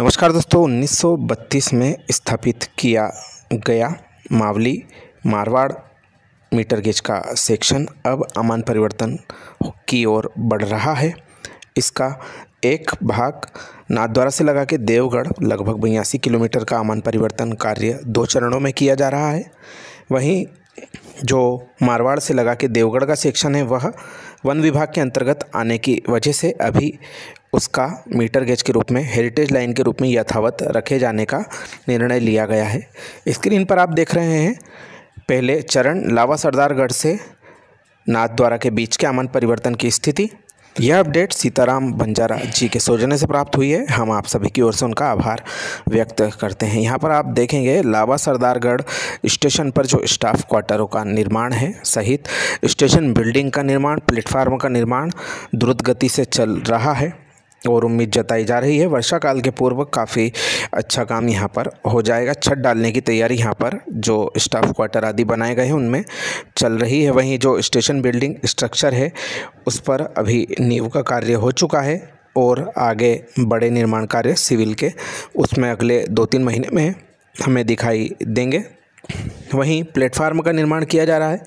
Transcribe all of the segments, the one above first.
नमस्कार दोस्तों 1932 में स्थापित किया गया मावली मारवाड़ मीटर गेज का सेक्शन अब अमान परिवर्तन की ओर बढ़ रहा है। इसका एक भाग नाथद्वारा से लगा के देवगढ़, लगभग बयासी किलोमीटर का अमान परिवर्तन कार्य दो चरणों में किया जा रहा है। वहीं जो मारवाड़ से लगा के देवगढ़ का सेक्शन है, वह वन विभाग के अंतर्गत आने की वजह से अभी उसका मीटर गेज के रूप में हेरिटेज लाइन के रूप में यथावत रखे जाने का निर्णय लिया गया है। स्क्रीन पर आप देख रहे हैं, पहले चरण लावा सरदारगढ़ से नाथ द्वारा के बीच के अमन परिवर्तन की स्थिति। यह अपडेट सीताराम बंजारा जी के सौजन्य से प्राप्त हुई है। हम आप सभी की ओर से उनका आभार व्यक्त करते हैं। यहाँ पर आप देखेंगे, लावा सरदारगढ़ स्टेशन पर जो स्टाफ क्वार्टरों का निर्माण है, सहित स्टेशन बिल्डिंग का निर्माण प्लेटफार्म का निर्माण, द्रुत गति से चल रहा है। और उम्मीद जताई जा रही है, वर्षा काल के पूर्व काफ़ी अच्छा काम यहाँ पर हो जाएगा। छत डालने की तैयारी यहाँ पर जो स्टाफ क्वार्टर आदि बनाए गए हैं, उनमें चल रही है। वहीं जो स्टेशन बिल्डिंग स्ट्रक्चर है, उस पर अभी नींव का कार्य हो चुका है और आगे बड़े निर्माण कार्य सिविल के, उसमें अगले दो तीन महीने में हमें दिखाई देंगे। वहीं प्लेटफार्म का निर्माण किया जा रहा है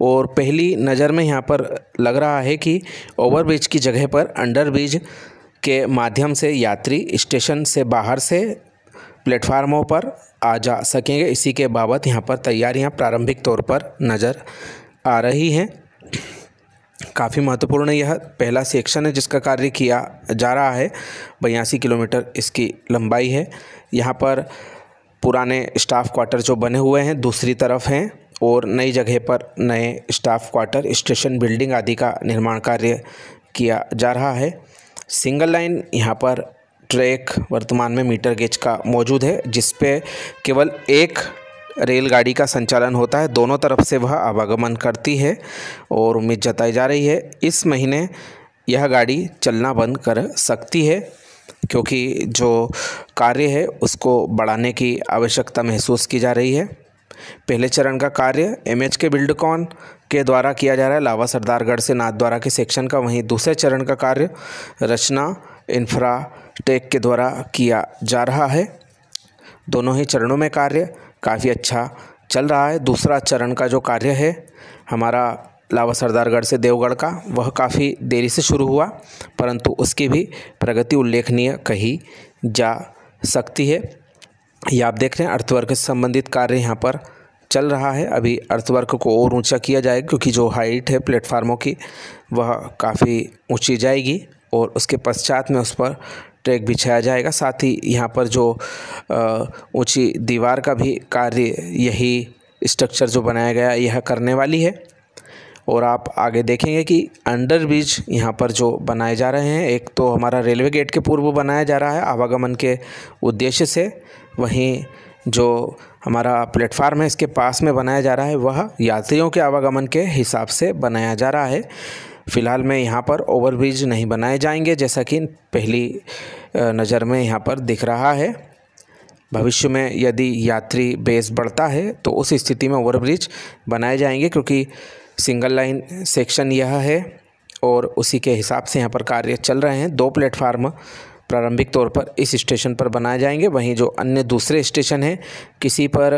और पहली नज़र में यहाँ पर लग रहा है कि ओवरब्रिज की जगह पर अंडर ब्रिज के माध्यम से यात्री स्टेशन से बाहर से प्लेटफार्मों पर आ जा सकेंगे। इसी के बाबत यहाँ पर तैयारियाँ प्रारंभिक तौर पर नज़र आ रही हैं। काफ़ी महत्वपूर्ण यह पहला सेक्शन है जिसका कार्य किया जा रहा है। बयासी किलोमीटर इसकी लंबाई है। यहाँ पर पुराने स्टाफ क्वार्टर जो बने हुए हैं, दूसरी तरफ़ हैं और नई जगह पर नए स्टाफ क्वार्टर, स्टेशन बिल्डिंग आदि का निर्माण कार्य किया जा रहा है। सिंगल लाइन यहाँ पर ट्रैक वर्तमान में मीटर गेज का मौजूद है जिस पे केवल एक रेलगाड़ी का संचालन होता है। दोनों तरफ़ से वह आवागमन करती है और उम्मीद जताई जा रही है, इस महीने यह गाड़ी चलना बंद कर सकती है, क्योंकि जो कार्य है उसको बढ़ाने की आवश्यकता महसूस की जा रही है। पहले चरण का कार्य एम एच के बिल्डकॉन के द्वारा किया जा रहा है? लावा सरदारगढ़ से नाथ द्वारा के सेक्शन का, वहीं दूसरे चरण का कार्य रचना इंफ्रा टेक के द्वारा किया जा रहा है। दोनों ही चरणों में कार्य काफ़ी अच्छा चल रहा है। दूसरा चरण का जो कार्य है, हमारा लावा सरदारगढ़ से देवगढ़ का, वह काफ़ी देरी से शुरू हुआ, परंतु उसकी भी प्रगति उल्लेखनीय कही जा सकती है। ये आप देख रहे हैं, अर्थवर्क से संबंधित कार्य यहाँ पर चल रहा है। अभी अर्थवर्क को और ऊँचा किया जाएगा क्योंकि जो हाइट है प्लेटफार्मों की, वह काफ़ी ऊँची जाएगी और उसके पश्चात में उस पर ट्रैक बिछाया जाएगा। साथ ही यहाँ पर जो ऊँची दीवार का भी कार्य, यही स्ट्रक्चर जो बनाया गया, यह करने वाली है। और आप आगे देखेंगे कि अंडर ब्रिज यहाँ पर जो बनाए जा रहे हैं, एक तो हमारा रेलवे गेट के पूर्व बनाया जा रहा है आवागमन के उद्देश्य से। वहीं जो हमारा प्लेटफार्म है, इसके पास में बनाया जा रहा है, वह यात्रियों के आवागमन के हिसाब से बनाया जा रहा है। फ़िलहाल में यहाँ पर ओवरब्रिज नहीं बनाए जाएँगे, जैसा कि पहली नज़र में यहाँ पर दिख रहा है। भविष्य में यदि यात्री बेस बढ़ता है तो उस स्थिति में ओवरब्रिज बनाए जाएँगे, क्योंकि सिंगल लाइन सेक्शन यह है और उसी के हिसाब से यहाँ पर कार्य चल रहे हैं। दो प्लेटफार्म प्रारंभिक तौर पर इस स्टेशन पर बनाए जाएँगे। वहीं जो अन्य दूसरे स्टेशन हैं, किसी पर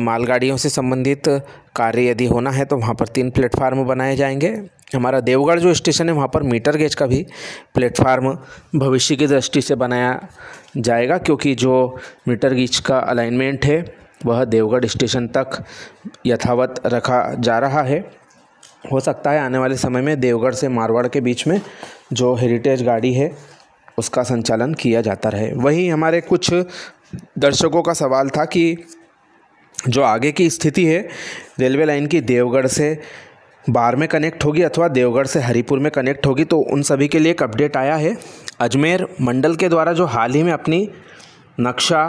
मालगाड़ियों से संबंधित कार्य यदि होना है तो वहाँ पर तीन प्लेटफार्म बनाए जाएँगे। हमारा देवगढ़ जो स्टेशन है, वहाँ पर मीटर गेज का भी प्लेटफार्म भविष्य की दृष्टि से बनाया जाएगा, क्योंकि जो मीटर गेज का अलाइनमेंट है, वह देवगढ़ स्टेशन तक यथावत रखा जा रहा है। हो सकता है आने वाले समय में देवगढ़ से मारवाड़ के बीच में जो हेरिटेज गाड़ी है, उसका संचालन किया जाता रहे। वहीं हमारे कुछ दर्शकों का सवाल था कि जो आगे की स्थिति है, रेलवे लाइन की देवगढ़ से बार में कनेक्ट होगी अथवा देवगढ़ से हरिपुर में कनेक्ट होगी तो उन सभी के लिए एक अपडेट आया है। अजमेर मंडल के द्वारा जो हाल ही में अपनी नक्शा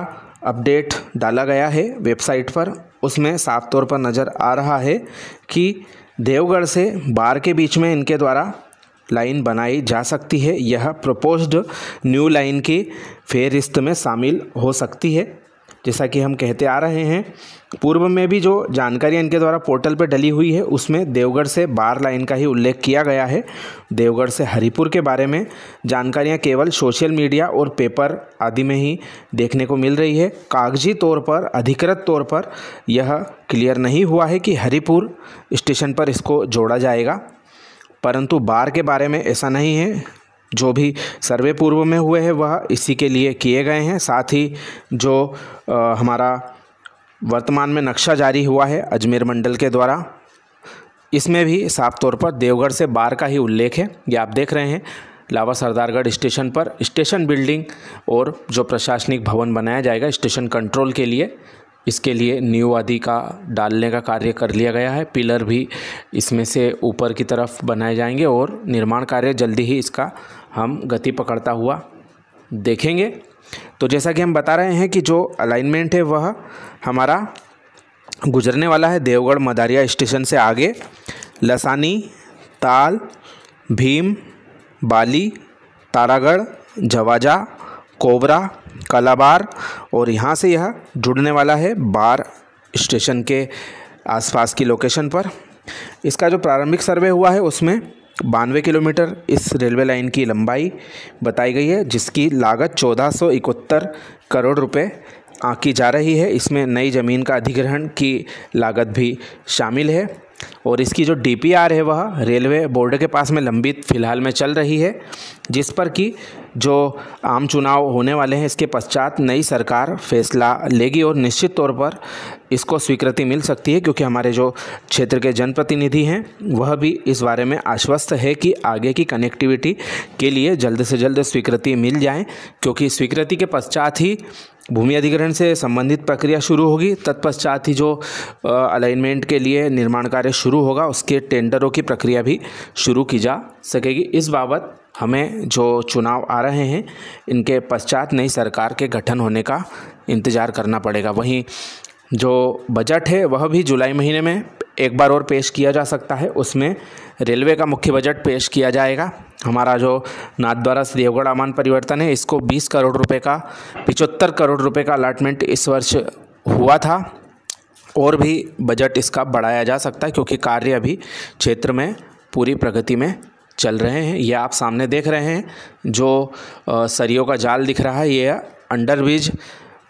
अपडेट डाला गया है वेबसाइट पर, उसमें साफ़ तौर पर नज़र आ रहा है कि देवगढ़ से बार के बीच में इनके द्वारा लाइन बनाई जा सकती है। यह प्रपोज्ड न्यू लाइन की फेहरिस्त में शामिल हो सकती है। जैसा कि हम कहते आ रहे हैं, पूर्व में भी जो जानकारी इनके द्वारा पोर्टल पर डली हुई है, उसमें देवगढ़ से बार लाइन का ही उल्लेख किया गया है। देवगढ़ से हरिपुर के बारे में जानकारियाँ केवल सोशल मीडिया और पेपर आदि में ही देखने को मिल रही है। कागज़ी तौर पर, अधिकृत तौर पर यह क्लियर नहीं हुआ है कि हरिपुर स्टेशन पर इसको जोड़ा जाएगा, परंतु बार के बारे में ऐसा नहीं है। जो भी सर्वे पूर्व में हुए हैं वह इसी के लिए किए गए हैं। साथ ही जो आ, हमारा वर्तमान में नक्शा जारी हुआ है अजमेर मंडल के द्वारा इसमें भी साफ़ तौर पर देवगढ़ से बार का ही उल्लेख है। ये आप देख रहे हैं लावा सरदारगढ़ स्टेशन पर स्टेशन बिल्डिंग और जो प्रशासनिक भवन बनाया जाएगा स्टेशन कंट्रोल के लिए इसके लिए न्यू आदि का डालने का कार्य कर लिया गया है। पिलर भी इसमें से ऊपर की तरफ़ बनाए जाएँगे और निर्माण कार्य जल्दी ही इसका हम गति पकड़ता हुआ देखेंगे। तो जैसा कि हम बता रहे हैं कि जो अलाइनमेंट है वह हमारा गुजरने वाला है देवगढ़ मदारिया स्टेशन से आगे। लसानी, ताल, भीम, बाली, तारागढ़, जवाजा, कोबरा, कलाबार और यहाँ से यह जुड़ने वाला है बार स्टेशन के आसपास की लोकेशन पर। इसका जो प्रारंभिक सर्वे हुआ है उसमें बानवे किलोमीटर इस रेलवे लाइन की लंबाई बताई गई है, जिसकी लागत चौदह करोड़ रुपए आंकी जा रही है। इसमें नई ज़मीन का अधिग्रहण की लागत भी शामिल है। और इसकी जो डीपीआर है वह रेलवे बोर्ड के पास में लंबित फ़िलहाल में चल रही है, जिस पर कि जो आम चुनाव होने वाले हैं, इसके पश्चात नई सरकार फैसला लेगी और निश्चित तौर पर इसको स्वीकृति मिल सकती है, क्योंकि हमारे जो क्षेत्र के जनप्रतिनिधि हैं, वह भी इस बारे में आश्वस्त है कि आगे की कनेक्टिविटी के लिए जल्द से जल्द स्वीकृति मिल जाए, क्योंकि स्वीकृति के पश्चात ही भूमि अधिग्रहण से संबंधित प्रक्रिया शुरू होगी। तत्पश्चात ही जो अलाइनमेंट के लिए निर्माण कार्य शुरू होगा, उसके टेंडरों की प्रक्रिया भी शुरू की जा सकेगी। इस बाबत हमें जो चुनाव आ रहे हैं, इनके पश्चात नई सरकार के गठन होने का इंतज़ार करना पड़ेगा। वहीं जो बजट है, वह भी जुलाई महीने में एक बार और पेश किया जा सकता है। उसमें रेलवे का मुख्य बजट पेश किया जाएगा। हमारा जो नाथद्वारा से देवगढ़ अमान परिवर्तन है, इसको 20 करोड़ रुपए का, पिचहत्तर करोड़ रुपए का अलाटमेंट इस वर्ष हुआ था। और भी बजट इसका बढ़ाया जा सकता है, क्योंकि कार्य अभी क्षेत्र में, पूरी प्रगति में चल रहे हैं। ये आप सामने देख रहे हैं, जो सरियों का जाल दिख रहा है, ये अंडर ब्रिज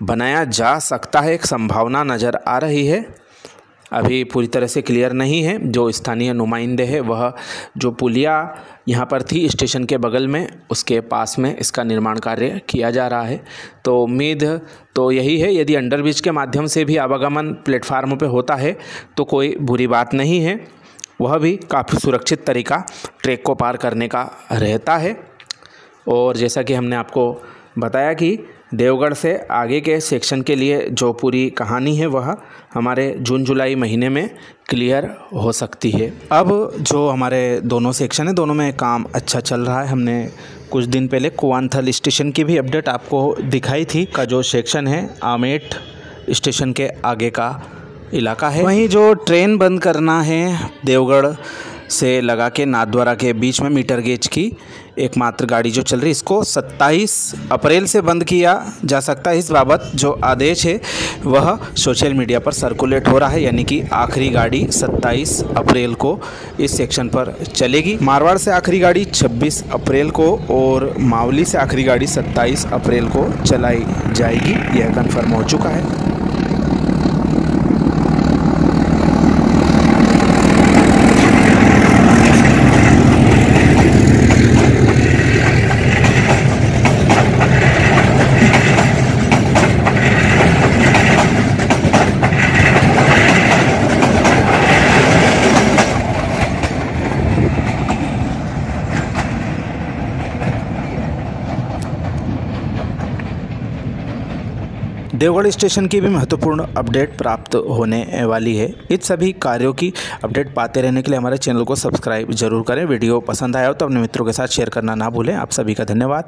बनाया जा सकता है। एक संभावना नज़र आ रही है। अभी पूरी तरह से क्लियर नहीं है। जो स्थानीय नुमाइंदे है, वह जो पुलिया यहाँ पर थी स्टेशन के बगल में, उसके पास में इसका निर्माण कार्य किया जा रहा है। तो उम्मीद तो यही है, यदि अंडरब्रिज के माध्यम से भी आवागमन प्लेटफार्म पे होता है तो कोई बुरी बात नहीं है। वह भी काफ़ी सुरक्षित तरीका ट्रैक को पार करने का रहता है। और जैसा कि हमने आपको बताया कि देवगढ़ से आगे के सेक्शन के लिए जो पूरी कहानी है, वह हमारे जून जुलाई महीने में क्लियर हो सकती है। अब जो हमारे दोनों सेक्शन है, दोनों में काम अच्छा चल रहा है। हमने कुछ दिन पहले कुआनथल स्टेशन की भी अपडेट आपको दिखाई थी। का जो सेक्शन है, आमेट स्टेशन के आगे का इलाका है। वहीं जो ट्रेन बंद करना है, देवगढ़ से लगा के नाथद्वारा के बीच में मीटर गेज की एकमात्र गाड़ी जो चल रही इसको 27 अप्रैल से बंद किया जा सकता है। इस बाबत जो आदेश है, वह सोशल मीडिया पर सर्कुलेट हो रहा है, यानी कि आखिरी गाड़ी 27 अप्रैल को इस सेक्शन पर चलेगी। मारवाड़ से आखिरी गाड़ी 26 अप्रैल को और मावली से आखिरी गाड़ी 27 अप्रैल को चलाई जाएगी। यह कन्फर्म हो चुका है। देवगढ़ स्टेशन की भी महत्वपूर्ण अपडेट प्राप्त होने वाली है। इन सभी कार्यों की अपडेट पाते रहने के लिए हमारे चैनल को सब्सक्राइब ज़रूर करें। वीडियो पसंद आया हो तो अपने मित्रों के साथ शेयर करना ना भूलें। आप सभी का धन्यवाद।